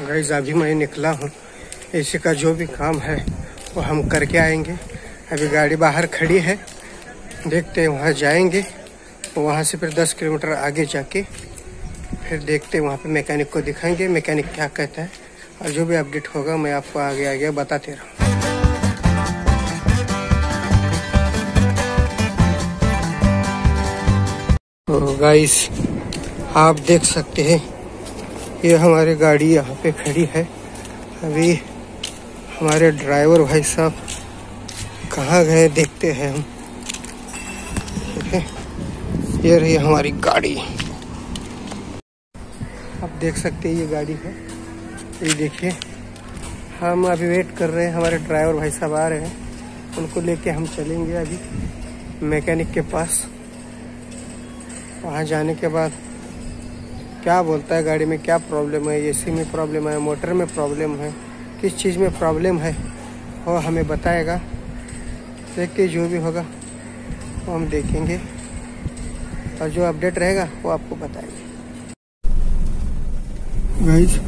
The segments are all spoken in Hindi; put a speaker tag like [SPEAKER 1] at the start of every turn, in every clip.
[SPEAKER 1] गाइज़ अभी मैं निकला हूँ। इसी का जो भी काम है, वो हम करके आएँगे। अभी गाड़ी बाहर खड़ी है। देखते हैं, वहाँ जाएँगे। वहाँ से फिर 10 किलोमीटर आगे जाके फिर देखते हैं, वहाँ पे मैकेनिक को दिखाएँगे। मैकेनिक क्या कहता है? और जो भी अपडेट होगा, मैं आपको आगे आगे बताते रहूँ। तो गाइस, आप देख सकते हैं ये हमारी गाड़ी यहाँ पे खड़ी है। अभी हमारे ड्राइवर भाई साहब कहाँ गए देखते हैं हम। ये रही हमारी गाड़ी। आप देख सकते हैं ये गाड़ी है। ये देखिए, हम अभी वेट कर रहे हैं, हमारे ड्राइवर भाई साहब आ रहे हैं। उनको लेके हम चलेंगे अभी मैकेनिक के पास। वहाँ जाने के बाद क्या बोलता है गाड़ी में, क्या प्रॉब्लम है? एसी में प्रॉब्लम है मोटर में प्रॉब्लम है, किस चीज़ में प्रॉब्लम है? वो हमें बताएगा। देख के जो भी होगा, वो हम देखेंगे। और जो अपडेट रहेगा, वो आपको बताएँगे। गाइज़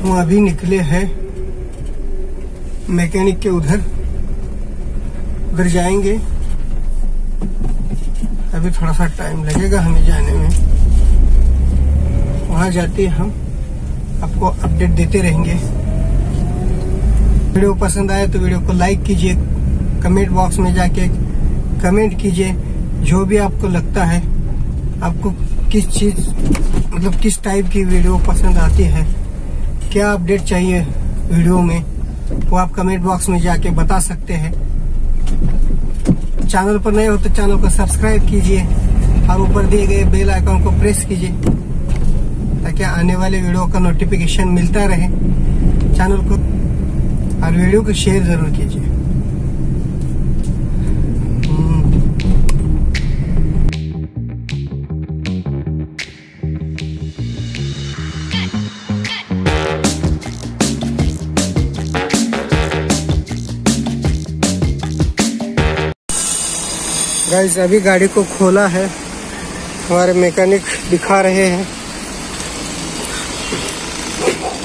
[SPEAKER 1] हम अभी निकले हैं। मैकेनिक के उधर। उधर जाएँगे। अभी थोड़ा सा टाइम लगेगा हमें जाने में। जाते हम, आपको अपडेट देते रहेंगे। वीडियो पसंद आए तो वीडियो को लाइक कीजिए कमेंट बॉक्स में जाके कमेंट कीजिए, जो भी आपको लगता है, आपको किस चीज़ मतलब किस टाइप की वीडियो पसंद आती है, क्या अपडेट चाहिए वीडियो में, वो आप कमेंट बॉक्स में जाके बता सकते हैं। चैनल पर नए हो तो चैनल को सब्सक्राइब कीजिए और ऊपर दिए गए बेल आइकन को प्रेस कीजिए। ताकि आने वाले वीडियो का नोटिफिकेशन मिलता रहे। चैनल को और वीडियो को शेयर ज़रूर कीजिए। अभी गाड़ी को खोला है। हमारे मैकेनिक दिखा रहे हैं।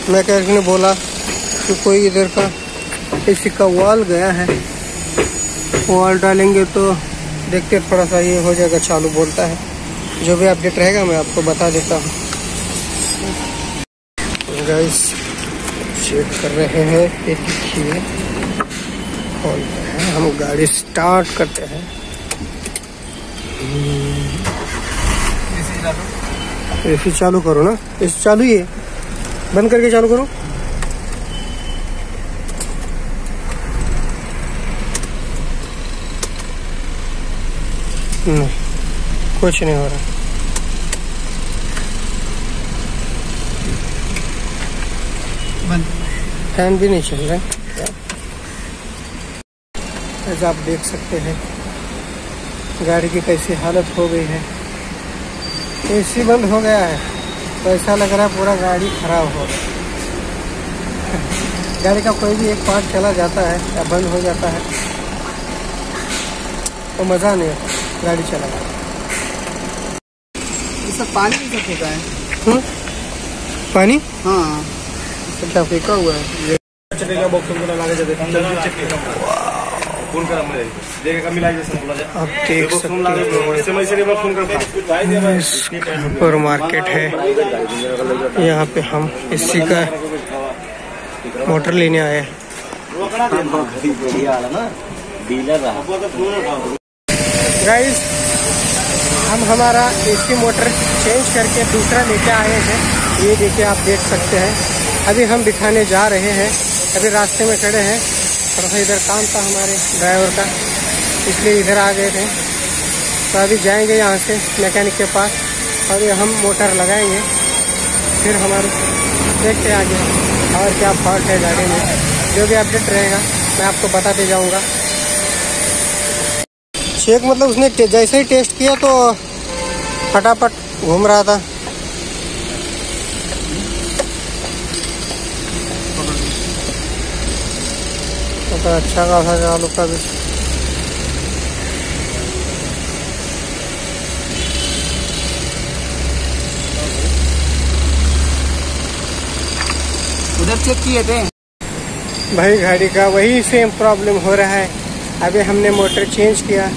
[SPEAKER 1] मैकेनिक ने बोला कि कोई इधर का एसी का वॉल गया है, वॉल डालेंगे तो देखते थोड़ा सा ये हो जाएगा, चालू बोलता है। जो भी अपडेट रहेगा, मैं आपको बता देता हूँ। गाइस चेक कर रहे हैं, ये देखिए। खोलते हैं, हम गाड़ी स्टार्ट करते हैं। एसी चालू। करो ना। एसी चालू ही है। बंद करके चालू करो। नहीं कुछ नहीं हो रहा।
[SPEAKER 2] बंद।
[SPEAKER 1] फ़ैन भी नहीं चल रहा है। ऐसा आप देख सकते हैं गाड़ी की कैसी हालत हो गई है। एसी बंद हो गया है। तो ऐसा लग रहा है पूरा गाड़ी खराब हो। गया गाड़ी का कोई भी एक पार्ट चला जाता है या बंद हो जाता है तो मज़ा नहीं आता गाड़ी चलाना
[SPEAKER 2] ये सब पानी भी सब फेंका है?
[SPEAKER 1] हम्म? पानी?
[SPEAKER 2] हाँ।
[SPEAKER 1] सबका फेंका हुआ है।
[SPEAKER 3] फ़ोन कर देखे मिला जैसे बोला जाए
[SPEAKER 1] सकते हो। मार्केट है। यहाँ पे हम इसी का मोटर लेने आए हैं। गाइस हम हमारा एसी मोटर चेंज करके दूसरा लेके आए हैं। ये देखिए आप देख सकते हैं। अभी हम बिठाने जा रहे हैं। अभी रास्ते में खड़े हैं। थोड़ा सा इधर काम था हमारे ड्राइवर का, इसलिए इधर आ गए थे। तो अभी जाएँगे यहाँ से मैकेनिक के पास और ये हम मोटर लगाएँगे, फिर हमारे देखते आगे और क्या फॉल्ट है गाड़ी में। जो भी अपडेट रहेगा, मैं आपको बताते जाऊँगा। चेक मतलब उसने जैसे ही टेस्ट किया तो फटाफट घूम रहा था। तो अच्छा खासा चालू का भी।
[SPEAKER 2] उधर चेक किए थे?
[SPEAKER 1] भाई गाड़ी का वही सेम प्रॉब्लम हो रहा है। अभी हमने मोटर चेंज किया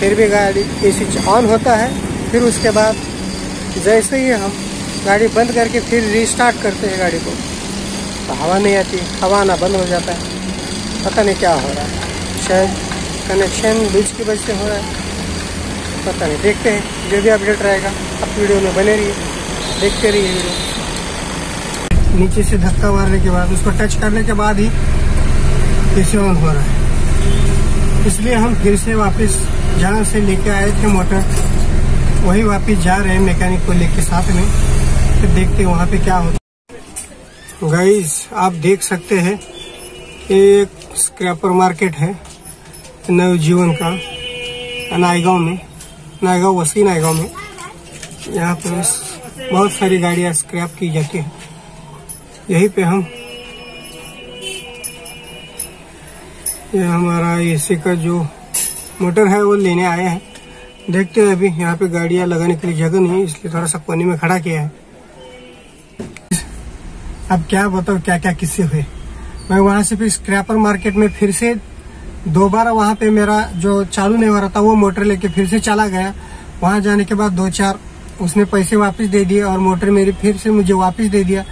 [SPEAKER 1] फिर भी गाड़ी एसी ऑन होता है फिर उसके बाद जैसे ही हम गाड़ी बंद करके फिर रिस्टार्ट करते हैं गाड़ी को। तो हवा नहीं आती हवा आना बंद हो जाता है। पता नहीं क्या हो रहा है। शायद कनेक्शन बीच की वजह से हो रहा है। पता नहीं, देखते हैं। जो भी अपडेट रहेगा आप वीडियो में बने रहिए। देखते रहिए वीडियो नीचे से धक्का मारने के बाद, उसको टच करने के बाद ही एसी ऑन हो रहा है। इसलिए हम फिर से वापस जहाँ से लेके आए थे मोटर वही वापस जा रहे हैं मैकेनिक को लेके साथ में। फिर देखते हैं वहाँ पे क्या होता गाइस आप देख सकते हैं एक स्क्रैपर मार्केट है, नव जीवन का, नायगांव में, नायगांव वसी नायगांव में। यहाँ पर बहुत सारी गाड़ियाँ स्क्रैप की जाती है। यहीं पे हम ये हमारा एसी का जो मोटर है वो लेने आए हैं। देखते हैं अभी, यहाँ पे गाड़ियाँ लगाने के लिए जगह नहीं है, इसलिए थोड़ा सा पानी में खड़ा किया है। अब क्या बताओ क्या क्या किस्से हुए? मैं वहाँ से फिर स्क्रैपर मार्केट में फिर से दोबारा वहाँ पे मेरा जो चालू नहीं हो रहा था, वो मोटर लेके फिर से चला गया। वहाँ जाने के बाद दो चार उसने पैसे वापस दे दिए और मोटर मेरी फिर से मुझे वापस दे दिया।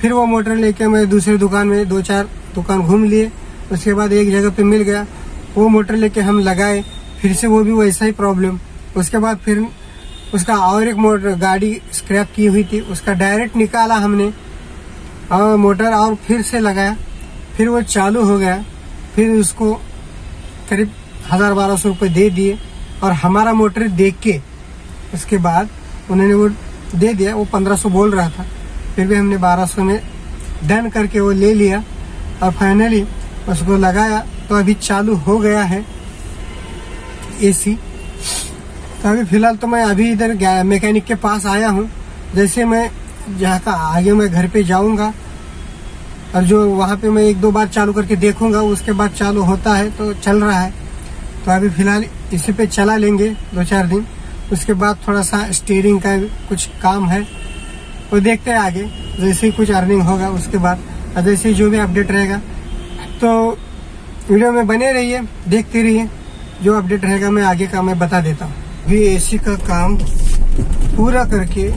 [SPEAKER 1] फिर वो मोटर लेके मैं दूसरी दुकान में दो चार दुकान घूम लिए। उसके बाद एक जगह पे मिल गया। वो मोटर लेके हम लगाए। फिर से वो भी वैसा ही प्रॉब्लम उसके बाद फिर उसका और एक मोटर गाड़ी स्क्रैप की हुई थी। उसका डायरेक्ट निकाला हमने। और मोटर और फिर से लगाया। फिर वो चालू हो गया, फिर उसको करीब हज़ार बारह सौ रुपये दे दिए और हमारा मोटर देख के उसके बाद उन्होंने वो दे दिया, वो पंद्रह सौ बोल रहा था। फिर भी हमने बारह सौ में डन करके वो ले लिया और फाइनली उसको लगाया। तो अभी चालू हो गया है एसी तो अभी फ़िलहाल तो मैं अभी इधर मैकेनिक के पास आया हूँ। जैसे मैं जहाँ का आगे मैं घर पे जाऊँगा और जो वहाँ पे मैं एक दो बार चालू करके देखूँगा, उसके बाद चालू होता है तो चल रहा है। तो अभी फ़िलहाल इसी पे चला लेंगे दो चार दिन। उसके बाद थोड़ा सा स्टीयरिंग का कुछ काम है। वो देखते हैं आगे, जैसे ही कुछ अर्निंग होगा उसके बाद। और जैसे ही जो भी अपडेट रहेगा तो वीडियो में बने रहिए, देखते रहिए। जो अपडेट रहेगा मैं आगे का मैं बता देता हूँ। अभी एसी का काम पूरा करके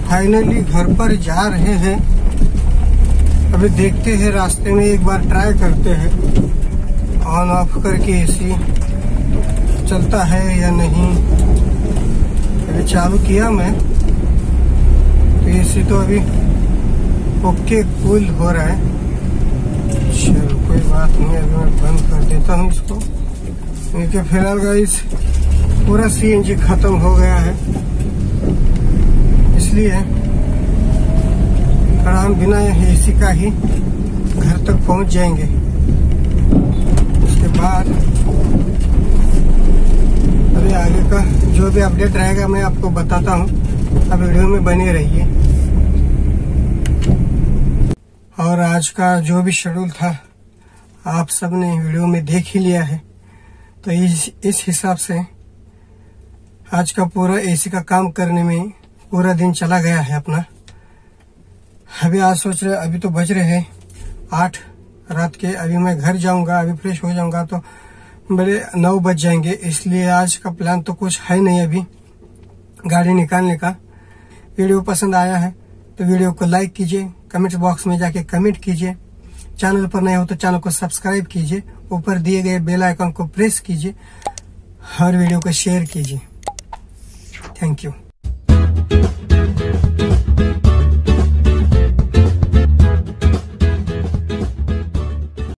[SPEAKER 1] फाइनली घर पर जा रहे हैं। अभी देखते हैं, रास्ते में एक बार ट्राई करते हैं। ऑन ऑफ़ करके एसी चलता है या नहीं? अभी चालू किया मैं। तो एसी तो अभी ओके कूल हो रहा है। चलो, कोई बात नहीं, अभी मैं बंद कर देता हूँ इसको। क्योंकि फ़िलहाल गाइस पूरा सीएनजी खत्म हो गया है। इसलिए और हम बिना एसी का ही घर तक पहुँच जाएँगे। उसके बाद अभी आगे का जो भी अपडेट रहेगा मैं आपको बताता हूँ। अब वीडियो में बने रहिए। और आज का जो भी शेड्यूल था, आप सबने वीडियो में देख ही लिया है। तो इस इस हिसाब से आज का पूरा एसी का काम करने में पूरा दिन चला गया है अपना। अभी आज सोच रहे, अभी तो बज रहे हैं आठ रात के। अभी मैं घर जाऊँगा, अभी फ्रेश हो जाऊँगा तो बड़े नौ बज जाएँगे, इसलिए आज का प्लान तो कुछ है नहीं अभी गाड़ी निकालने का। वीडियो पसंद आया है तो वीडियो को लाइक कीजिए, कमेंट बॉक्स में जाके कमेंट कीजिए। चैनल पर नए हो तो चैनल को सब्सक्राइब कीजिए, ऊपर दिए गए बेल आइकन को प्रेस कीजिए, हर वीडियो को शेयर कीजिए। Thank you.